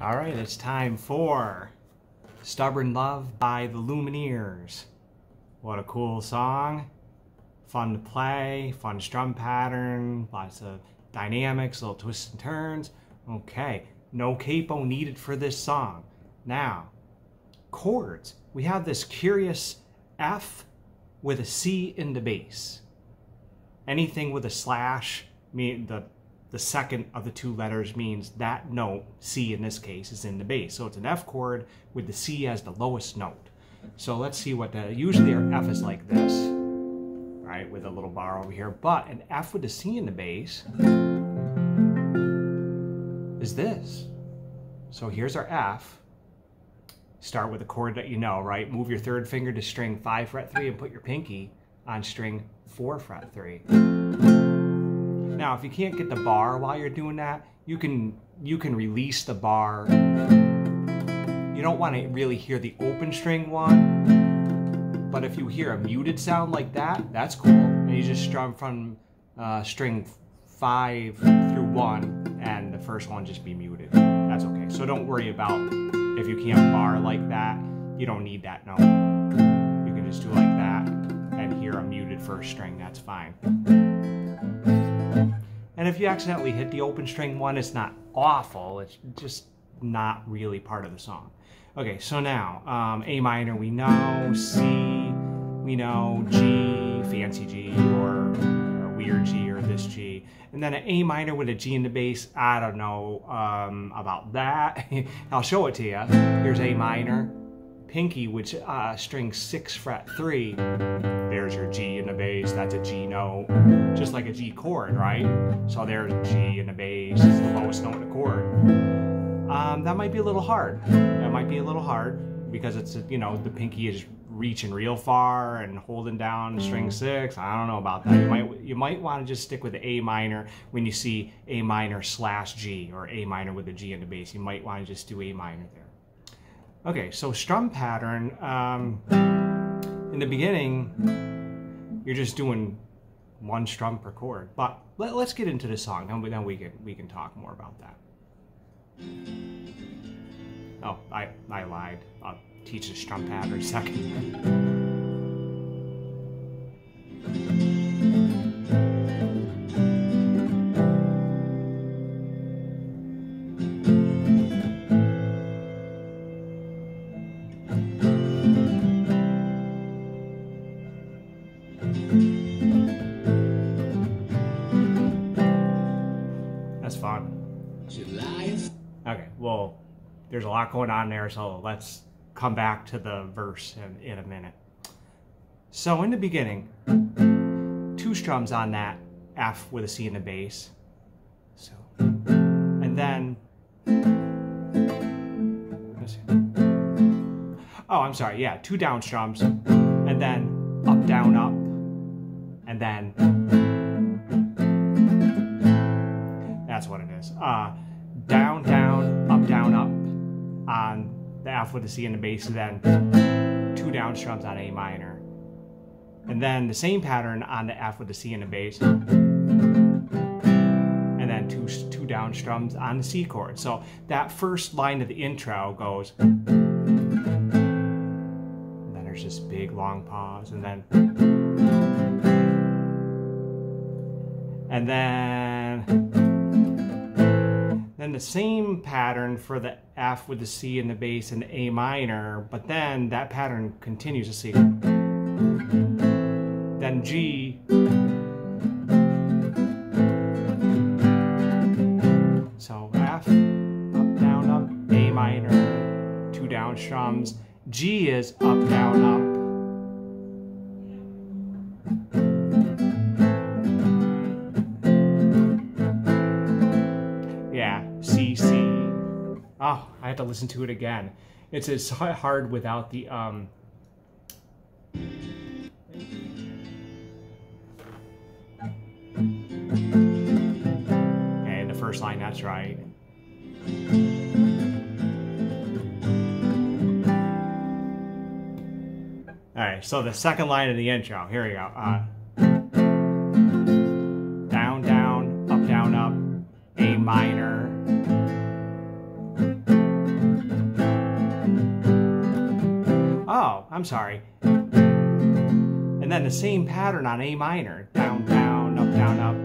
All right, it's time for Stubborn Love by the Lumineers. What a cool song. Fun to play, fun strum pattern, lots of dynamics, little twists and turns. Okay, no capo needed for this song. Now, chords. We have this curious F with a C in the bass. Anything with a slash, mean the the second of the two letters means that note, C in this case, is in the bass. So it's an F chord with the C as the lowest note. So let's see what the, usually our F is like this, right, with a little bar over here. But an F with the C in the bass is this. So here's our F. Start with a chord that you know, right? Move your third finger to string 5 fret 3 and put your pinky on string 4 fret 3. Now, if you can't get the bar while you're doing that, you can you can release the bar. You don't want to really hear the open string one, but if you hear a muted sound like that, that's cool. And you just strum from uh, string five through one, and the first one just be muted. That's okay. So don't worry about if you can't bar like that. You don't need that note. You can just do like that and hear a muted first string. That's fine. And if you accidentally hit the open string one, it's not awful. It's just not really part of the song. Okay, so now um, A minor we know, C we know, G, fancy G, or, weird G, or this G. And then an A minor with a G in the bass, I don't know um, about that. I'll show it to you. Here's A minor, pinky, which uh, string six fret three. There's your G in the bass. That's a G note, just like a G chord, right? So there's G in the bass. It's the lowest note in the chord. Um, that might be a little hard. That might be a little hard because it's you know the pinky is reaching real far and holding down string six. I don't know about that. You might you might want to just stick with the A minor when you see A minor slash G or A minor with a G in the bass. You might want to just do A minor there. Okay, so strum pattern, um, in the beginning, you're just doing one strum per chord. But let, us get into the song, then we, then we can we can talk more about that. Oh, I, I lied. I'll teach the strum pattern second. There's a lot going on there, so let's come back to the verse in, in a minute. So in the beginning, two strums on that F with a C in the bass. So, and then, oh, I'm sorry, yeah, two down strums, and then up, down, up, and then that's what it is. Uh, down, down, up, down, up on the F with the C in the bass, and then two down strums on A minor. And then the same pattern on the F with the C in the bass, and then two, two down strums on the C chord. So that first line of the intro goes, and then there's this big long pause, and then, and then, then the same pattern for the F with the C and the bass and the A minor, but then that pattern continues to C. Then G. So F, up, down, up, A minor, two down strums. G is up, down, up. I have to listen to it again. It's it's hard without the um. Okay, the first line. That's right. All right, so the second line of the intro. Here we go. Uh, I'm sorry. And then the same pattern on A minor. Down, down, up, down, up,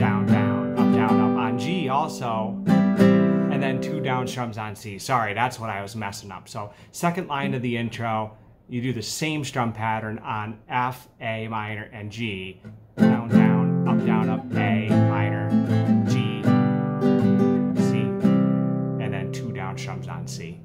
down, down, up, down, up. On G also. And then two down strums on C. Sorry, that's what I was messing up. So second line of the intro, you do the same strum pattern on F, A minor, and G. Down, down, up, down, up, A minor, G, C. And then two down strums on C.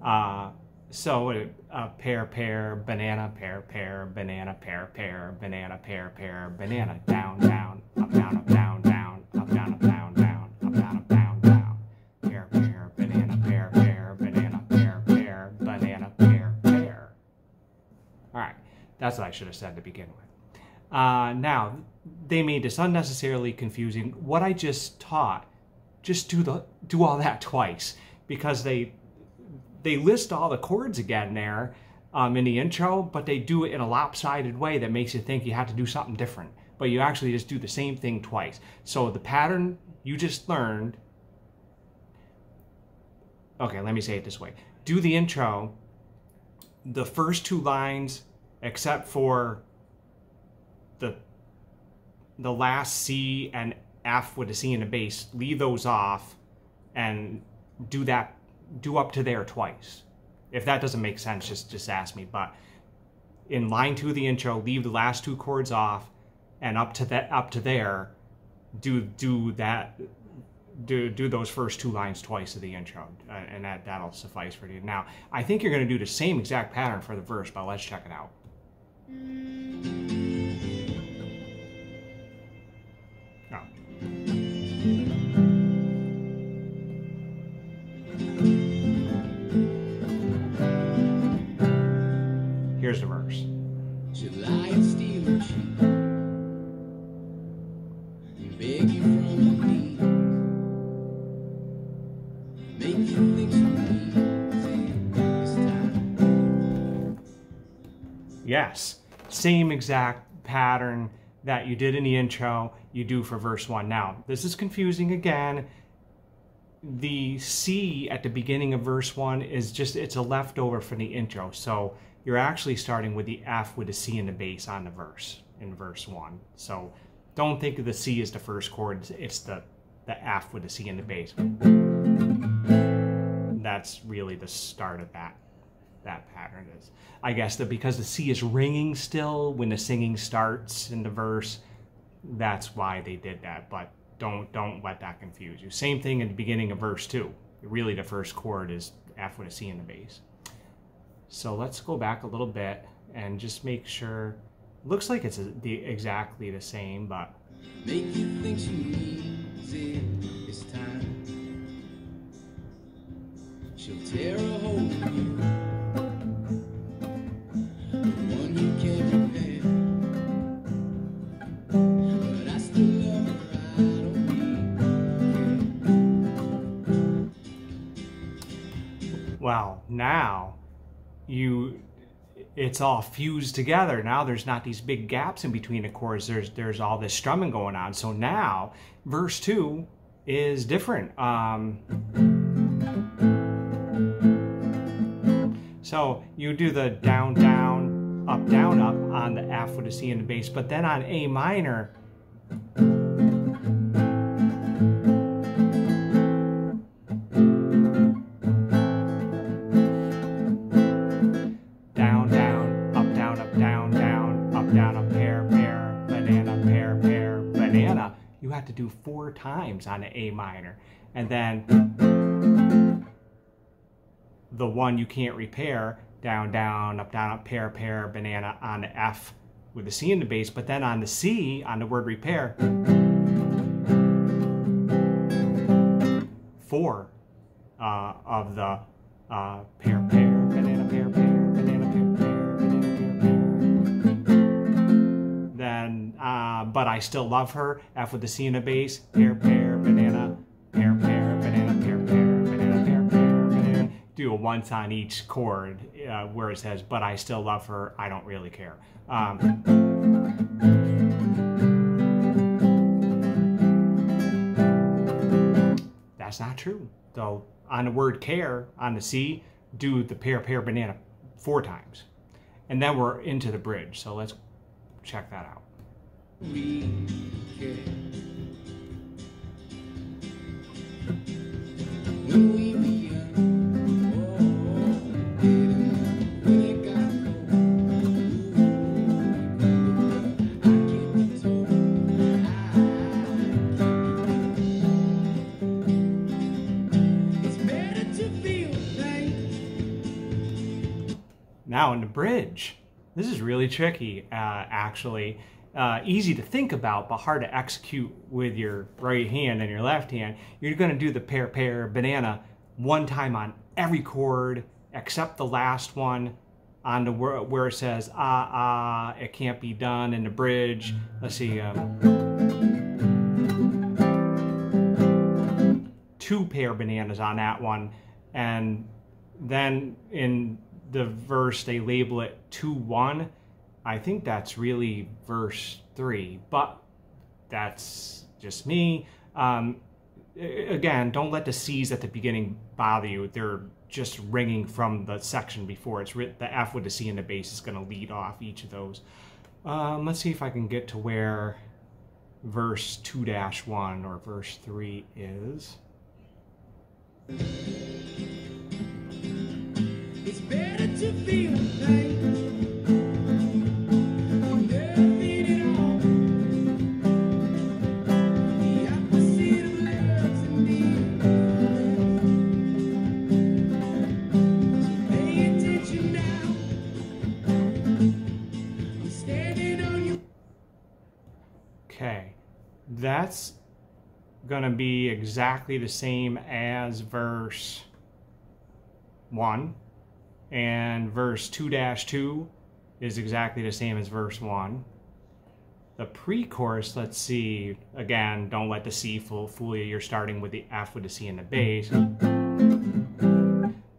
Uh, so a, a pear, pear, banana, pear, pear, banana, pear, pear, banana, pear, pear, banana, down, down, up, down, up, down, down, up, down, up, down, down, up, down, up, down, down, pear, pear, banana, pear, pear, banana, pear, pear, banana, pear, pear. All right, that's what I should have said to begin with. Uh, now, they made this unnecessarily confusing. What I just taught, just do the do all that twice because they they list all the chords again there um, in the intro, but they do it in a lopsided way that makes you think you have to do something different. But you actually just do the same thing twice. So the pattern you just learned. Okay, let me say it this way. Do the intro, the first two lines, except for the the last C and F with a C in the bass, leave those off and do that do up to there twice. If that doesn't make sense, just just ask me. But in line two of the intro, leave the last two chords off, and up to that up to there, do do that. Do, do those first two lines twice of the intro, uh, and that, that'll suffice for you. Now, I think you're going to do the same exact pattern for the verse, but let's check it out. Here's Yes, same exact pattern that you did in the intro, you do for verse 1. Now, this is confusing again. The C at the beginning of verse 1 is just, it's a leftover from the intro. So you're actually starting with the F with the C in the bass on the verse in verse 1. So don't think of the C as the first chord, it's the, the F with the C in the bass. That's really the start of that that pattern is. I guess that because the C is ringing still when the singing starts in the verse, that's why they did that. But don't don't let that confuse you. Same thing in the beginning of verse two. Really, the first chord is F with a C in the bass. So let's go back a little bit and just make sure. Looks like it's the exactly the same, but Make you think you need it time. She'll tear a hole you it's all fused together. Now there's not these big gaps in between the chords. There's there's all this strumming going on. So now verse two is different. Um, so you do the down down up down up on the F with a C in the bass, but then on A minor. Times on the A minor. And then the one you can't repair, down, down, up, down, up, pair, pair, banana on the F with the C in the bass. But then on the C, on the word repair, four uh, of the uh, pair, pear, Then, uh, but I still love her. F with the C in the bass. Pear, pear, banana, pear, pear, banana, pear, pear, banana, pear, pear, banana. Do a once on each chord uh, where it says, but I still love her. I don't really care. Um, that's not true. Though on the word care on the C, do the pear, pear, banana, four times. And then we're into the bridge. So let's check that out. Now in the bridge. This is really tricky, uh, actually. Uh, easy to think about, but hard to execute with your right hand and your left hand. You're going to do the pair, pair, banana one time on every chord except the last one on the where, where it says ah ah it can't be done in the bridge. Let's see. Um, two pair bananas on that one, and then in the verse they label it 2 1. I think that's really verse 3, but that's just me. Um, again, don't let the C's at the beginning bother you. They're just ringing from the section before. It's writ- the F with the C and the bass is going to lead off each of those. Um, let's see if I can get to where verse 2 1 or verse 3 is. It's better to. That's gonna be exactly the same as verse 1, and verse 2 2 is exactly the same as verse 1. The pre chorus, let's see, again, don't let the C fool, fool you. You're starting with the F with the C in the bass.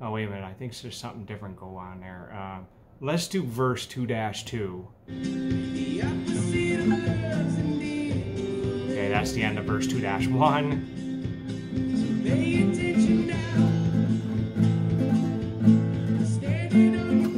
Oh, wait a minute, I think there's something different go on there. Um, let's do verse 2 2. Okay, that's the end of verse 2 1. Pay attention now. Standing on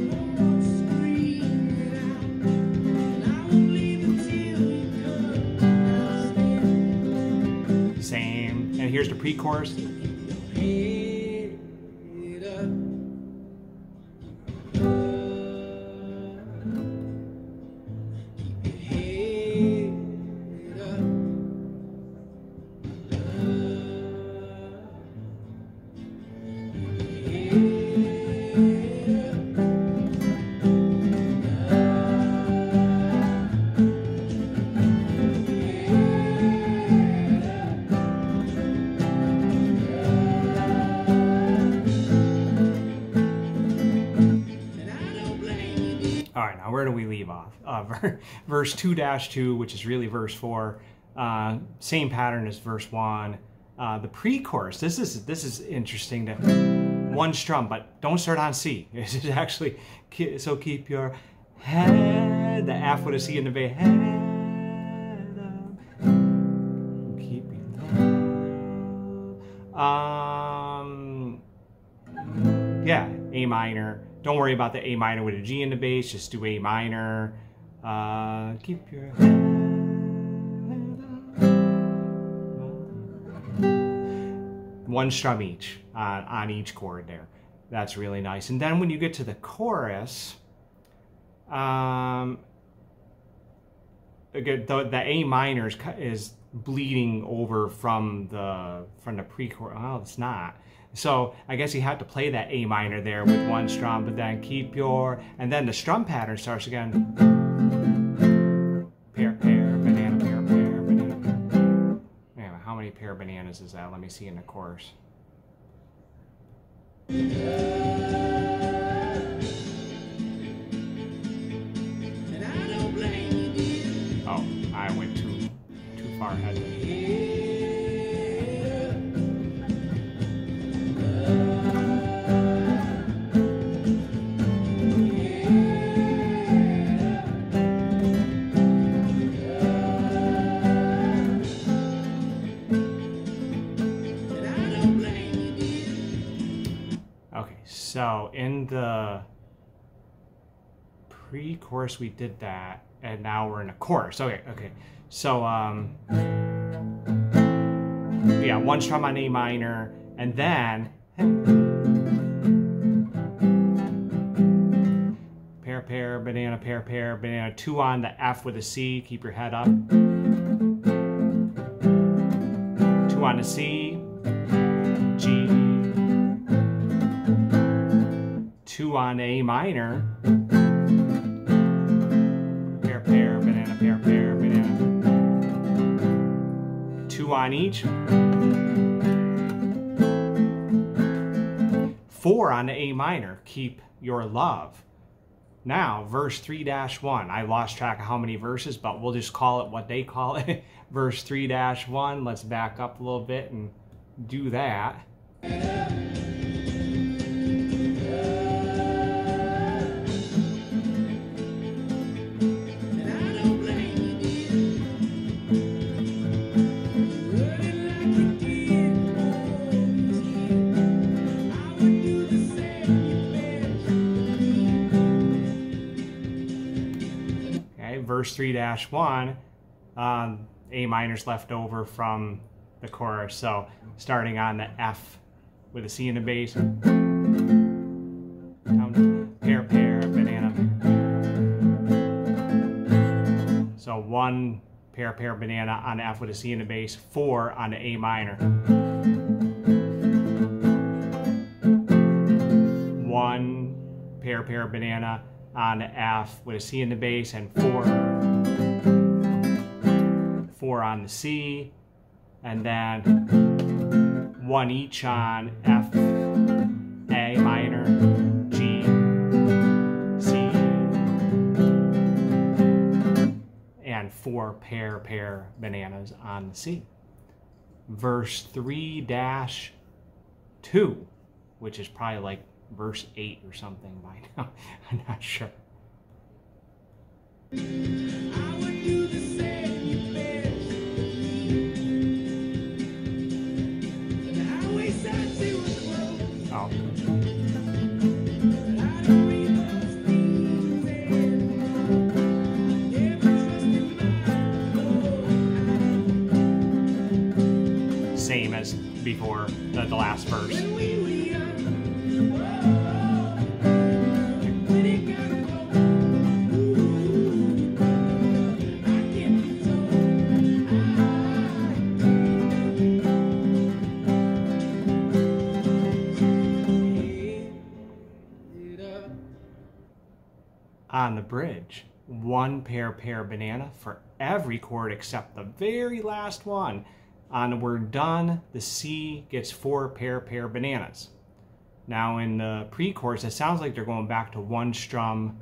where do we leave off? Uh, verse 2 2, which is really verse 4. Uh, same pattern as verse 1. Uh, the pre chorus, this is this is interesting. To, one strum, but don't start on C. It's actually, so keep your head, the F with a C in the your Um, yeah, A minor. Don't worry about the A minor with a G in the bass. Just do A minor. Uh, keep your. One strum each uh, on each chord there. That's really nice. And then when you get to the chorus, um, the, the A minor is, is bleeding over from the from the pre-chorus. Oh, it's not. So I guess you have to play that A minor there with one strum, but then keep your and then the strum pattern starts again. Pair, pair, banana, pair, pair, banana. Pair. Wait a minute, how many pair bananas is that? Let me see in the chorus. Oh, I went too too far ahead. Pre-chorus we did that, and now we're in a chorus. Okay, okay. So um, yeah, one strum on A minor, and then pair, pair, banana, pair, pair, banana. Two on the F with a C. Keep your head up. Two on the C, G. Two on A minor. On each. Four on A minor. Keep your love. Now, verse 3 1. I lost track of how many verses, but we'll just call it what they call it. verse 3 1. Let's back up a little bit and do that. Verse 3 1. Um, A minor's left over from the chorus. So starting on the F with a C in the bass. Pair, pair, banana. So one pair, pair, banana on the F with a C in the bass, four on the A minor. One pair, pair, banana on F with a C in the bass, and four, four on the C, and then one each on F, A minor, G, C, and four pair pair bananas on the C. Verse 3 dash 2, which is probably like verse 8 or something by now. I'm not sure. Oh, same as before the, the last verse. On the bridge. One pair pair banana for every chord except the very last one. On the word done, the C gets four pair pair bananas. Now in the pre-chorus, it sounds like they're going back to one strum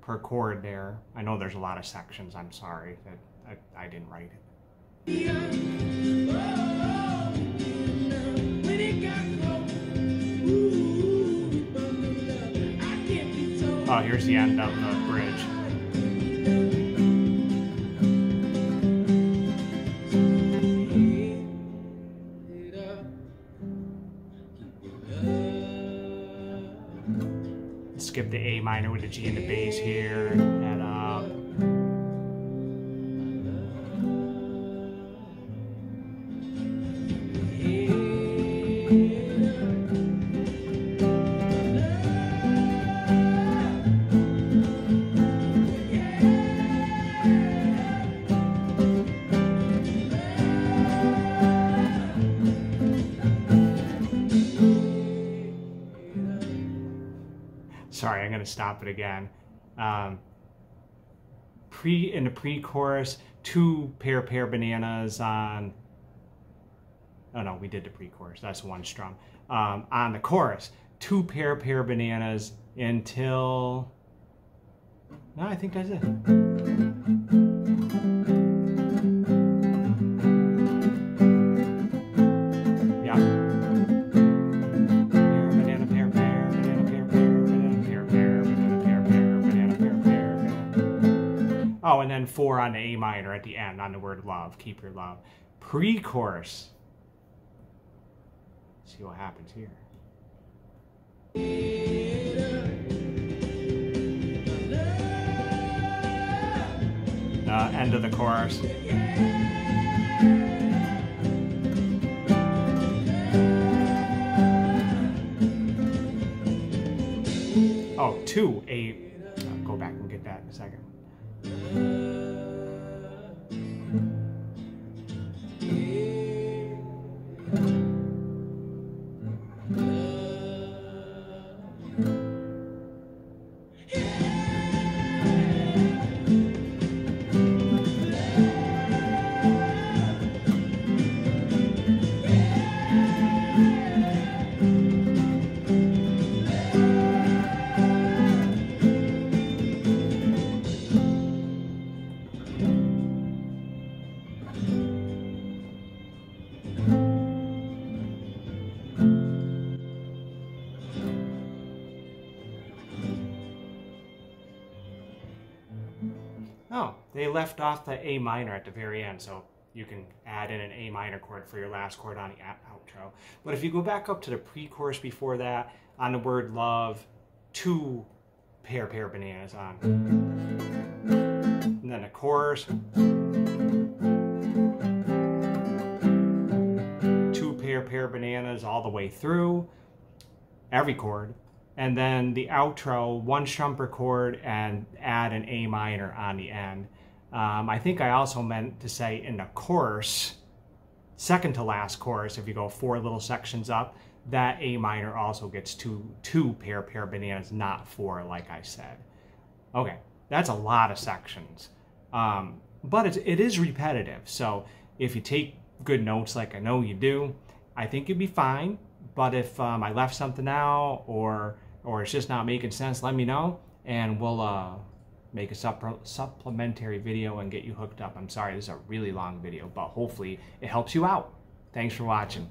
per chord there. I know there's a lot of sections. I'm sorry that I, I didn't write it. When Oh, here's the end of the bridge. Skip the A minor with the G in the bass here. And up. Stop it again. Um, pre in the pre-chorus, two pair pair bananas on. Oh no, we did the pre-chorus. That's one strum. Um, on the chorus, two pair pair bananas until. No, I think that's it. then four on the A minor at the end on the word love. Keep your love. Pre-chorus. See what happens here. Uh, end of the chorus. Oh, two, eight. Left off the A minor at the very end, so you can add in an A minor chord for your last chord on the outro. But if you go back up to the pre-chorus before that, on the word love, two pair pair bananas on. And then the chorus. Two pair pair bananas all the way through every chord. And then the outro, one strumper chord and add an A minor on the end. Um, I think I also meant to say in the course, second to last chorus, if you go four little sections up, that A minor also gets two two pair pair bananas, not four, like I said. Okay, that's a lot of sections, um, but it's, it is repetitive. So if you take good notes, like I know you do, I think you'd be fine. But if um, I left something out or or it's just not making sense, let me know, and we'll uh, make a supp- supplementary video and get you hooked up. I'm sorry, this is a really long video, but hopefully it helps you out. Thanks for watching.